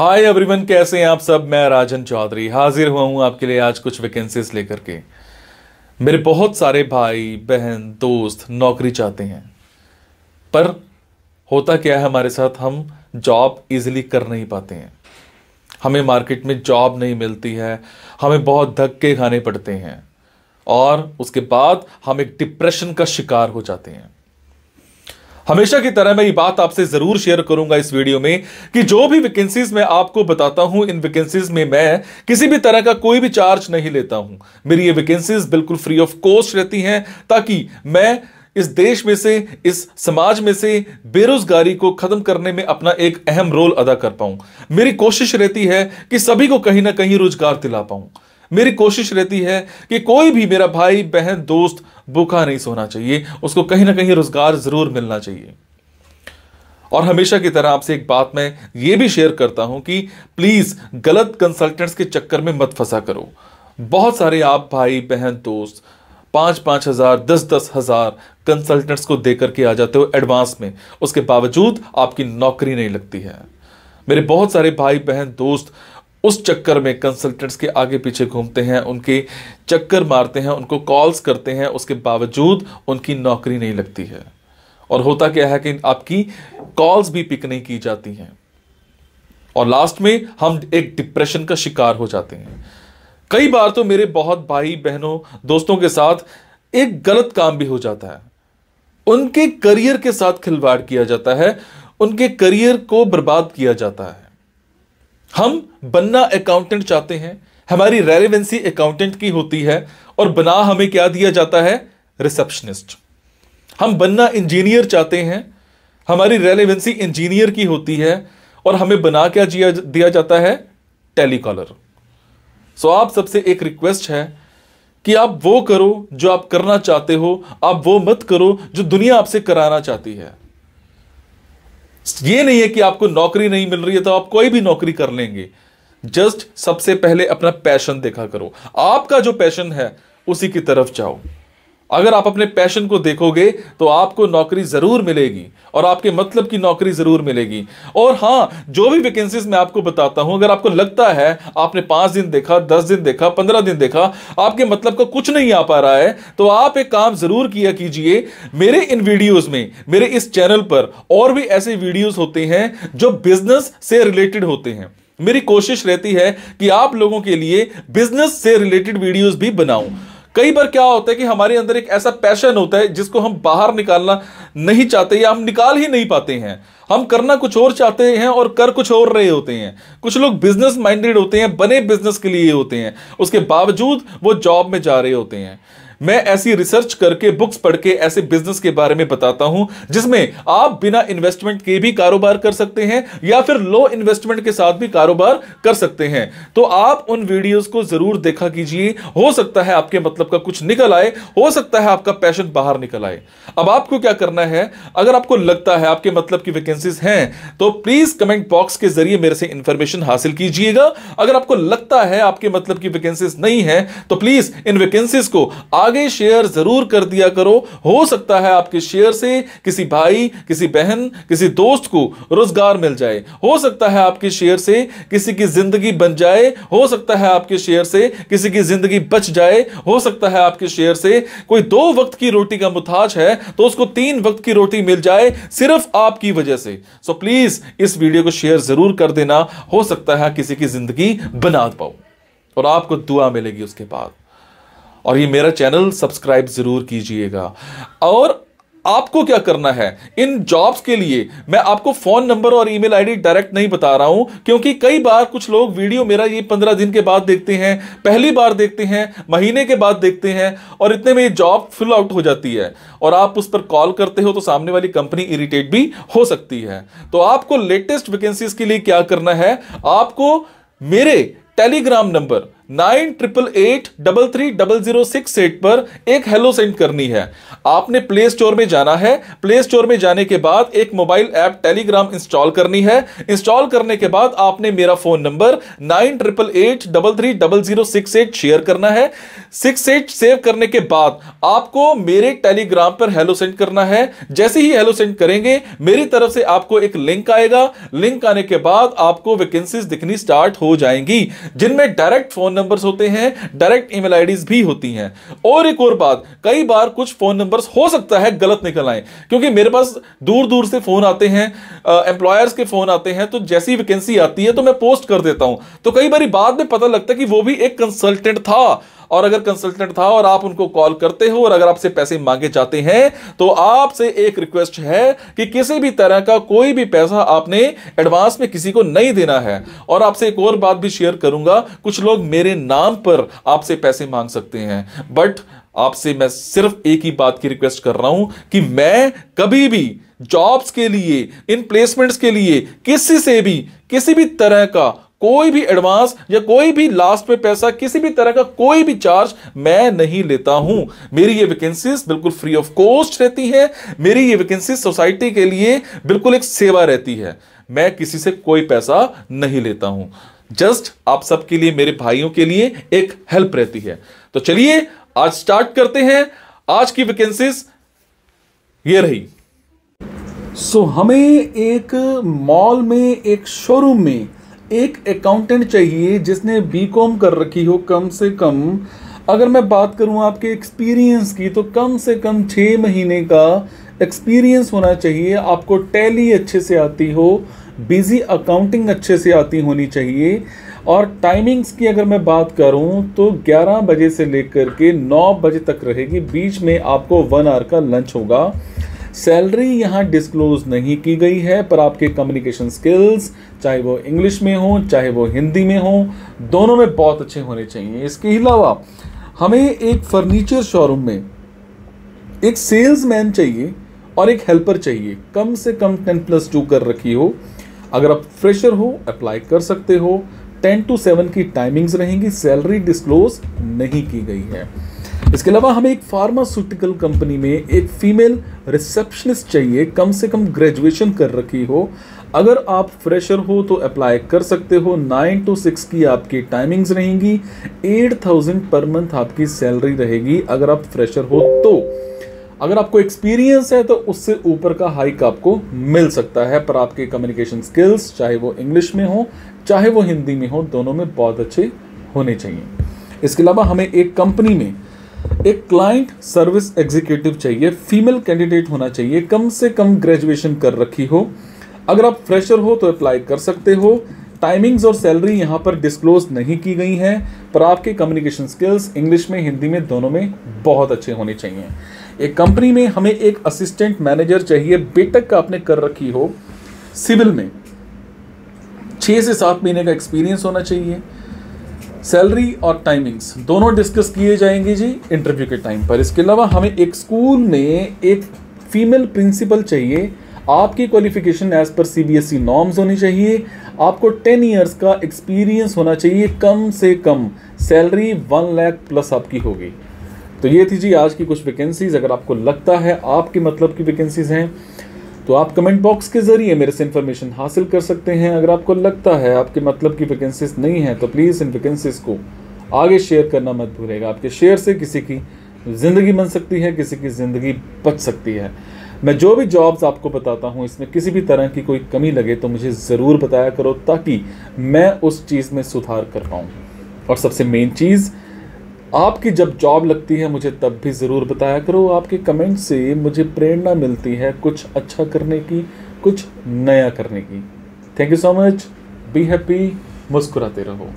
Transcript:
Hi everyone कैसे हैं आप सब? मैं राजन चौधरी, हाजिर हुआ हूँ आपके लिए आज कुछ वैकेंसीज लेकर के। मेरे बहुत सारे भाई, बहन, दोस्त नौकरी चाहते हैं। पर होता क्या है, हमारे साथ हम जॉब इजीली कर नहीं पाते हैं। हमें मार्केट में जॉब नहीं मिलती है, हमें बहुत धक्के खाने पड़ते हैं। और उसके बाद हम एक डिप्रेशन का शिकार हो जाते हैं। हमेशा की तरह मैं ये बात आपसे ज़रूर शेयर करूँगा इस वीडियो में कि जो भी वैकेंसीज मैं आपको बताता हूँ, इन वैकेंसीज में मैं किसी भी तरह का कोई भी चार्ज नहीं लेता हूँ। मेरी ये वैकेंसीज बिल्कुल फ्री ऑफ़ कॉस्ट रहती हैं, ताकि मैं इस देश में से, इस समाज में से बेरोजगारी को खत्म करने में अपना एक अहम रोल अदा कर पाऊँ। मेरी कोशिश रहती है कि सभी को कहीं ना कहीं रोज़गार दिला पाऊँ। मेरी कोशिश रहती है कि कोई भी मेरा भाई, बहन, दोस्त भूखा नहीं सोना चाहिए। उसको कहीं ना कहीं रोज़गार ज़रूर मिलना चाहिए। और हमेशा की तरह आपसे एक बात मैं ये भी शेयर करता हूँ कि प्लीज़ गलत कंसल्टेंट्स के चक्कर में मत फंसा करो। बहुत सारे आप भाई, बहन, दोस्त पाँच पाँच हज़ार, दस दस हज़ार कंसल्टेंट्स को देकर के आ जाते हो एडवांस में। उसके बावजूद आपकी नौकरी नहीं लगती है। मेरे बहुत सारे भाई, बहन, दोस्त उस चक्कर में कंसल्टेंट्स के आगे पीछे घूमते हैं, उनके चक्कर मारते हैं, उनको कॉल्स करते हैं, उसके बावजूद उनकी नौकरी नहीं लगती है। और होता क्या है कि आपकी कॉल्स भी पिक नहीं की जाती हैं। और लास्ट में हम एक डिप्रेशन का शिकार हो जाते हैं। कई बार तो मेरे बहुत भाई, बहनों, दोस्तों के साथ एक गलत काम भी हो जाता है। उनके करियर के साथ खिलवाड़ किया जाता है, उनके करियर को बर्बाद किया जाता है। हम बनना अकाउंटेंट चाहते हैं, हमारी रेलिवेंसी अकाउंटेंट की होती है, और बना हमें क्या दिया जाता है? रिसेप्शनिस्ट हम बनना इंजीनियर चाहते हैं, हमारी रेलिवेंसी इंजीनियर की होती है, और हमें बना क्या दिया जाता है? टेलीकॉलर सो आप सबसे एक रिक्वेस्ट है कि आप वो करो जो आप करना चाहते हो, आप वो मत करो जो दुनिया आपसे कराना चाहती है। ये नहीं है कि आपको नौकरी नहीं मिल रही है तो आप कोई भी नौकरी कर लेंगे। जस्ट सबसे पहले अपना पैशन देखा करो। आपका जो पैशन है, उसी की तरफ़ जाओ। अगर आप अपने पैशन को देखोगे तो आपको नौकरी ज़रूर मिलेगी और आपके मतलब की नौकरी ज़रूर मिलेगी। और हाँ जो भी वैकेंसीज मैं आपको बताता हूँ, अगर आपको लगता है, आपने पाँच दिन देखा, दस दिन देखा, पंद्रह दिन देखा, आपके मतलब का कुछ नहीं आ पा रहा है तो आप एक काम ज़रूर किया कीजिए, मेरे इन वीडियोज़ में, मेरे इस चैनल पर और भी ऐसे वीडियोज़ होते हैं, जो बिज़नेस से रिलेटेड होते हैं। मेरी कोशिश रहती है कि आप लोगों के लिए बिज़नेस से रिलेटेड वीडियोस भी बनाऊँ। कई बार क्या होता है कि हमारे अंदर एक ऐसा पैशन होता है जिसको हम बाहर निकालना नहीं चाहते या हम निकाल ही नहीं पाते हैं। हम करना कुछ और चाहते हैं और कर कुछ और रहे होते हैं। कुछ लोग बिज़नेस माइंडेड होते हैं, बने बिज़नेस के लिए होते हैं। उसके बावजूद वो जॉब में जा रहे होते हैं। मैं ऐसी रिसर्च करके बुक्स पढ़ के, ऐसे बिज़नेस के बारे में बताता हूँ, जिसमें आप बिना इन्वेस्टमेंट के भी कारोबार कर सकते हैं, या फिर लो इन्वेस्टमेंट के साथ भी कारोबार कर सकते हैं। तो आप उन वीडियोस को ज़रूर देखा कीजिए। हो सकता है आपके मतलब का कुछ निकल आए, हो सकता है आपका पैशन बाहर निकल आए। अब आपको क्या करना है? अगर आपको लगता है आपके मतलब की वैकेंसीज हैं तो प्लीज़ कमेंट बॉक्स के ज़रिए मेरे से इंफॉर्मेशन हासिल कीजिएगा। अगर आपको लगता है आपके मतलब की वैकेंसीज नहीं है तो प्लीज़ इन वैकेंसीज को आगे आगे शेयर ज़रूर कर दिया करो। हो सकता है आपके शेयर से किसी भाई, किसी बहन, किसी दोस्त को रोज़गार मिल जाए। हो सकता है आपके शेयर से किसी की ज़िंदगी बन जाए। हो सकता है आपके शेयर से किसी की ज़िंदगी बच जाए। हो सकता है आपके शेयर से कोई दो वक्त की रोटी का मुताज है तो उसको तीन वक्त की रोटी मिल जाए सिर्फ़ आपकी वजह से। सो प्लीज़ इस वीडियो को शेयर ज़रूर कर देना। हो सकता है किसी की ज़िंदगी बना पाओ। और आपको दुआ मिलेगी उसके बाद। और ये मेरा चैनल सब्सक्राइब ज़रूर कीजिएगा। और आपको क्या करना है? इन जॉब्स के लिए मैं आपको फ़ोन नंबर और ईमेल आईडी डायरेक्ट नहीं बता रहा हूँ, क्योंकि कई बार कुछ लोग वीडियो मेरा ये पंद्रह दिन के बाद देखते हैं, पहली बार देखते हैं, महीने के बाद देखते हैं, और इतने में ये जॉब फिल आउट हो जाती है। और आप उस पर कॉल करते हो तो सामने वाली कंपनी इरिटेट भी हो सकती है। तो आपको लेटेस्ट वैकेंसीज के लिए क्या करना है? आपको मेरे Telegram number nine triple eight double three double zero six eight पर एक हेलो सेंड करनी है। आपने प्ले स्टोर में जाना है। प्ले स्टोर में जाने के बाद एक मोबाइल ऐप टेलीग्राम इंस्टॉल करनी है। इंस्टॉल करने के बाद आपने मेरा phone number nine triple eight double three double zero six eight share करना है। सिक्स एट सेव करने के बाद आपको मेरे टेलीग्राम पर हेलो सेंड करना है। जैसे ही हेलो सेंड करेंगे, मेरी तरफ़ से आपको एक लिंक आएगा। लिंक आने के बाद आपको वैकेंसीज दिखनी स्टार्ट हो जाएँगी, जिनमें डायरेक्ट फ़ोन नंबर्स होते हैं डायरेक्ट ईमेल आईडीज भी होती हैं। और एक और बात, कई बार कुछ फ़ोन नंबर्स हो सकता है गलत निकल आए, क्योंकि मेरे पास दूर दूर से फ़ोन आते हैं एम्प्लॉयर्स के फ़ोन आते हैं तो जैसी वैकेंसी आती है तो मैं पोस्ट कर देता हूँ। तो कई बार बाद में पता लगता है कि वो भी एक कंसल्टेंट था और अगर कंसल्टेंट था और आप उनको कॉल करते हो और अगर आपसे पैसे मांगे जाते हैं तो आपसे एक रिक्वेस्ट है कि किसी भी तरह का कोई भी पैसा आपने एडवांस में किसी को नहीं देना है। और आपसे एक और बात भी शेयर करूँगा, कुछ लोग मेरे नाम पर आपसे पैसे मांग सकते हैं बट आपसे मैं सिर्फ़ एक ही बात की रिक्वेस्ट कर रहा हूँ कि मैं कभी भी जॉब्स के लिए इन प्लेसमेंट्स के लिए, किसी से भी, किसी भी तरह का कोई भी एडवांस या कोई भी लास्ट में पैसा किसी भी तरह का कोई भी चार्ज मैं नहीं लेता हूँ। मेरी ये वैकेंसीज बिल्कुल फ्री ऑफ़ कॉस्ट रहती है। मेरी ये वैकेंसी सोसाइटी के लिए बिल्कुल एक सेवा रहती है। मैं किसी से कोई पैसा नहीं लेता हूँ। जस्ट आप सबके लिए मेरे भाइयों के लिए एक हेल्प रहती है। तो चलिए आज स्टार्ट करते हैं। आज की वैकेंसीज ये रही। सो so, हमें एक मॉल में एक शोरूम में एक अकाउंटेंट चाहिए जिसने बी कॉम कर रखी हो कम से कम। अगर मैं बात करूँ आपके एक्सपीरियंस की तो कम से कम छः महीने का एक्सपीरियंस होना चाहिए। आपको टैली अच्छे से आती हो बिज़ी अकाउंटिंग अच्छे से आती होनी चाहिए। और टाइमिंग्स की अगर मैं बात करूँ तो 11 बजे से लेकर के 9 बजे तक रहेगी। बीच में आपको वन आवर का लंच होगा। सैलरी यहाँ डिस्क्लोज नहीं की गई है, पर आपके कम्युनिकेशन स्किल्स चाहे वो इंग्लिश में हो, चाहे वो हिंदी में हो, दोनों में बहुत अच्छे होने चाहिए। इसके अलावा, हमें एक फर्नीचर शोरूम में एक सेल्समैन चाहिए और एक हेल्पर चाहिए। कम से कम टेन प्लस टू कर रखी हो। अगर आप फ्रेशर हो अप्लाई कर सकते हो। टेन टू सेवन की टाइमिंग्स रहेंगी। सैलरी डिस्क्लोज नहीं की गई है। इसके अलावा हमें एक फार्मास्यूटिकल कंपनी में एक फीमेल रिसेप्शनिस्ट चाहिए, कम से कम ग्रेजुएशन कर रखी हो। अगर आप फ्रेशर हो तो अप्लाई कर सकते हो। नाइन टू सिक्स की आपकी टाइमिंग्स रहेंगी। एट थाउज़ेंड पर मंथ आपकी सैलरी रहेगी अगर आप फ्रेशर हो तो। अगर आपको एक्सपीरियंस है तो उससे ऊपर का हाइक आपको मिल सकता है पर आपके कम्युनिकेशन स्किल्स चाहे वो इंग्लिश में हो, चाहे वो हिंदी में हो, दोनों में बहुत अच्छे होने चाहिए। इसके अलावा हमें एक कंपनी में एक क्लाइंट सर्विस एग्जीक्यूटिव चाहिए फीमेल कैंडिडेट होना चाहिए, कम से कम ग्रेजुएशन कर रखी हो। अगर आप फ्रेशर हो तो अप्लाई कर सकते हो। टाइमिंग्स और सैलरी यहाँ पर डिस्क्लोज नहीं की गई हैं, पर आपके कम्युनिकेशन स्किल्स इंग्लिश में हिंदी में दोनों में बहुत अच्छे होने चाहिए। एक कंपनी में हमें एक असिस्टेंट मैनेजर चाहिए बेटक का आपने कर रखी हो सिविल में। छः से सात महीने का एक्सपीरियंस होना चाहिए। सैलरी और टाइमिंग्स दोनों डिस्कस किए जाएँगे जी इंटरव्यू के टाइम पर। इसके अलावा हमें एक स्कूल में एक फीमेल प्रिंसिपल चाहिए। आपकी qualification as per CBSE norms होनी चाहिए। आपको टेन इयर्स का एक्सपीरियंस होना चाहिए कम से कम। सैलरी वन लैख प्लस आपकी होगी। तो ये थी जी आज की कुछ वैकेंसीज अगर आपको लगता है आपके मतलब की वैकेंसीज हैं तो आप कमेंट बॉक्स के ज़रिए मेरे से इन्फॉर्मेशन हासिल कर सकते हैं। अगर आपको लगता है आपके मतलब की वैकेंसीज नहीं है तो प्लीज़ इन वैकेंसीज को आगे शेयर करना मत भूलेगा। आपके शेयर से किसी की ज़िंदगी बन सकती है, किसी की ज़िंदगी बच सकती है। मैं जो भी जॉब्स आपको बताता हूँ, इसमें किसी भी तरह की कोई कमी लगे तो मुझे ज़रूर बताया करो ताकि मैं उस चीज़ में सुधार कर पाऊँ। और सबसे मेन चीज़ आपकी जब जॉब लगती है, मुझे तब भी ज़रूर बताया करो। आपके कमेंट से मुझे प्रेरणा मिलती है कुछ अच्छा करने की, कुछ नया करने की। Thank you so much be happy मुस्कुराते रहो।